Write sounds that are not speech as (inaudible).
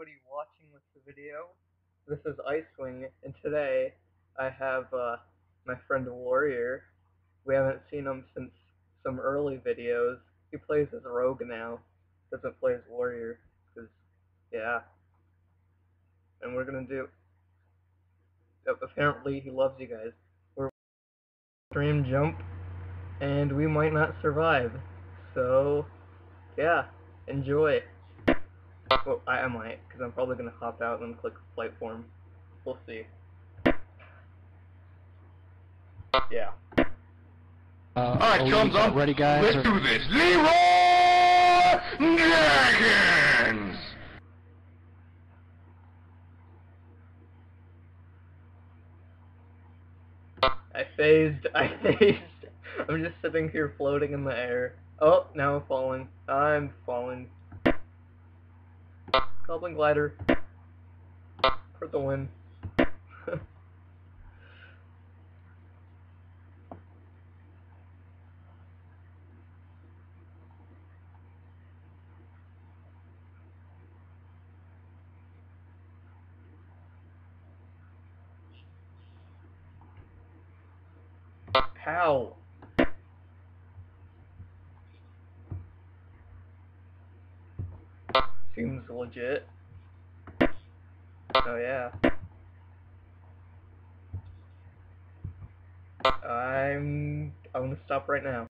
everybody watching this video. This is Icewing, and today I have uh, my friend Warrior. We haven't seen him since some early videos. He plays as Rogue now, doesn't play as Warrior, because, yeah. And we're gonna do... Apparently he loves you guys. We're stream jump, and we might not survive. So, yeah, enjoy. Well, I, I might, because I'm probably going to hop out and click flight form. We'll see. Yeah. Uh, Alright, are we chums about up. ready, guys? Let's or- do this. Leroy Dragons! I phased. I (laughs) phased. I'm just sitting here floating in the air. Oh, now I'm falling. I'm falling. Goblin glider. For the win. (laughs) How? Seems legit. Oh yeah. I'm I'm gonna stop right now.